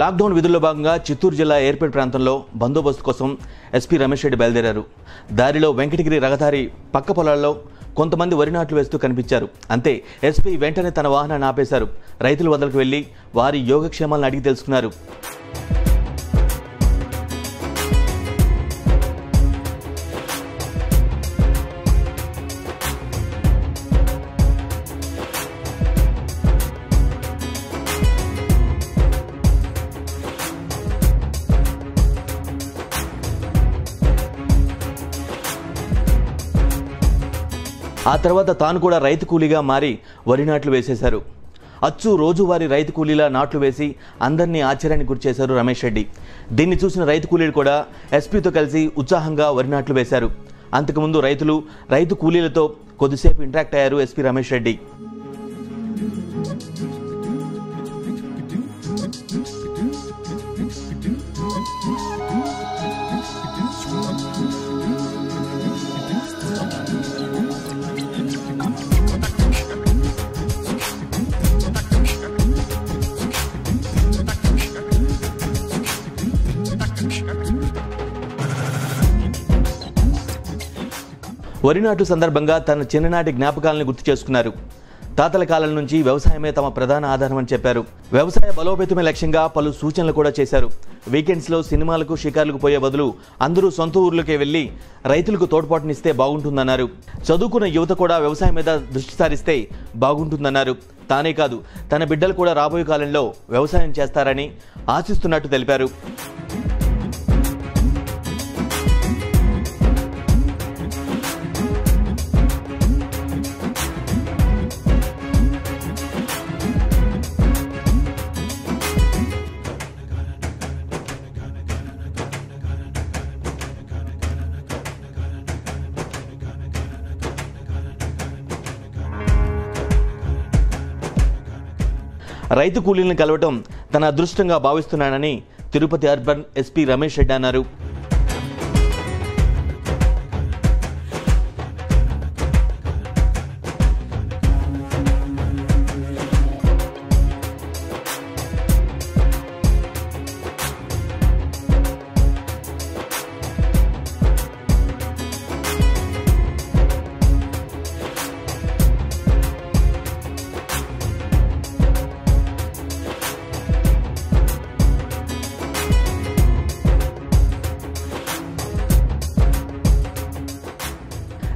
Lockdown విధుల్లో భాగంగా చిత్తూరు జిల్లా ఏర్పేట ప్రాంతంలో బందోబస్తు కోసం ఎస్పీ రమేష్ రెడ్డి బయలుదేరారు. దారిలో వెంకటగిరి రహదారి పక్క పొలాల్లో కొంతమంది వరి నాట్లు వేస్తూ కనిపించారు. అంతే ఎస్పీ వెంటనే తన వాహనాన్ని ఆపేశారు. రైతుల వద్దకు వెళ్ళి వారి యోగక్షేమాలను అడిగి తెలుసుకున్నారు. ఆ తర్వాత తాను కూడా రైతు కూలీగా మారి వరి నాట్లు వేసేశారు. అచ్చు రోజువారీ రైతు కూలీలా నాట్లు వేసి అందరినీ ఆశ్చర్యానికి గురిచేశారు రమేష్ రెడ్డి. దీన్ని చూసిన రైతు కూలీలు కూడా ఎస్పీతో కలిసి ఉత్సాహంగా వరి నాట్లు వేశారు. అంతకుముందు రైతులు రైతు కూలీలతో కొద్దిసేపు ఇంటరాక్ట్ అయ్యారు ఎస్పీ రమేష్ రెడ్డి. వరి నాటు సందర్భంగా తన చిన్ననాటి జ్ఞాపకాలను గుర్తు చేసుకున్నారు. తాతల కాలం నుంచి వ్యవసాయమే తమ ప్రధాన ఆధారం అని చెప్పారు. వ్యవసాయ బలోపేతమే లక్ష్యంగా పలు సూచనలు కూడా చేశారు. వీకెండ్స్లో సినిమాలకు షికార్లకు పోయే బదులు అందరూ సొంత ఊర్లకే వెళ్ళి రైతులకు తోడ్పాటునిస్తే బాగుంటుందన్నారు. చదువుకున్న యువత కూడా వ్యవసాయం మీద దృష్టి సారిస్తే బాగుంటుందన్నారు. తానే కాదు తన బిడ్డలు కూడా రాబోయే కాలంలో వ్యవసాయం చేస్తారని ఆశిస్తున్నట్టు తెలిపారు. రైతు కూలీలను కలవటం తన అదృష్టంగా భావిస్తున్నానని తిరుపతి అర్బన్ ఎస్పీ రమేష్ రెడ్డి అన్నారు.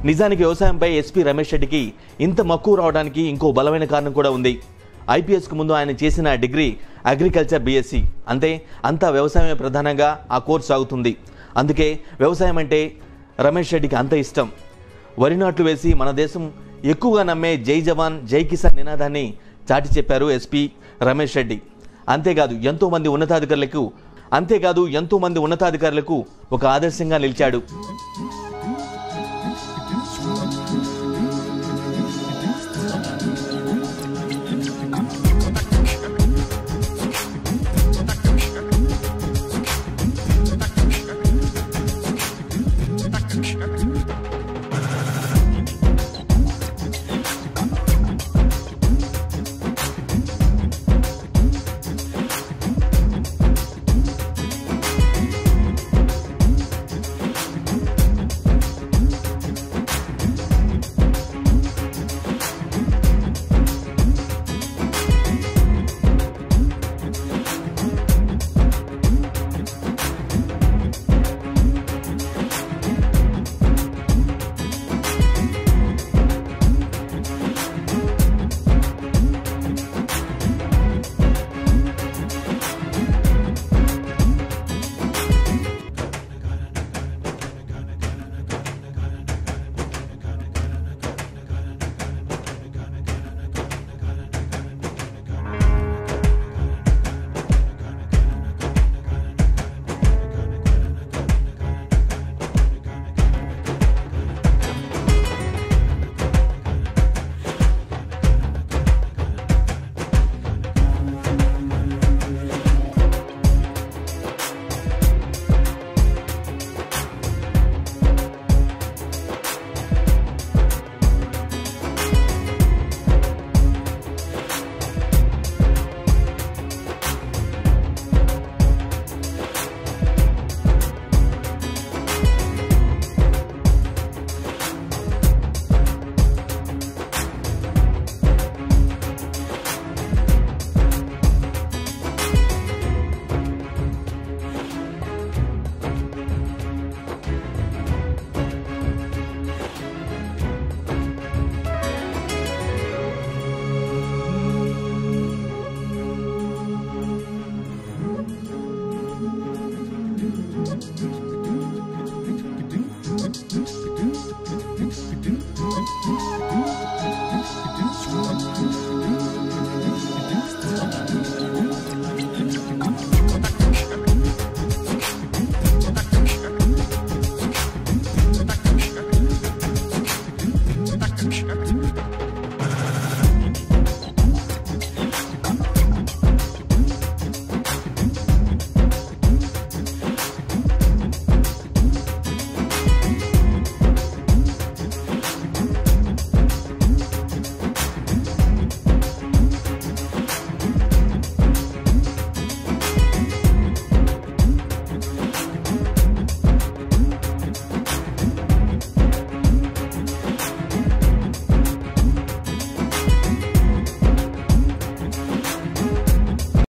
నిజానికి వ్యవసాయంపై ఎస్పీ రమేష్ రెడ్డికి ఇంత మక్కువ రావడానికి ఇంకో బలమైన కారణం కూడా ఉంది. ఐపీఎస్కు ముందు ఆయన చేసిన డిగ్రీ అగ్రికల్చర్ బీఎస్సీ. అంతే అంతా వ్యవసాయమే ప్రధానంగా ఆ కోర్సు సాగుతుంది. అందుకే వ్యవసాయం అంటే రమేష్ రెడ్డికి అంత ఇష్టం. వరి నాట్లు వేసి మన దేశం ఎక్కువగా నమ్మే జై జవాన్ జై కిసాన్ నినాదాన్ని చాటి చెప్పారు ఎస్పీ రమేష్ రెడ్డి. అంతేకాదు ఎంతోమంది ఉన్నతాధికారులకు అంతేకాదు ఎంతోమంది ఉన్నతాధికారులకు ఒక ఆదర్శంగా నిలిచాడు.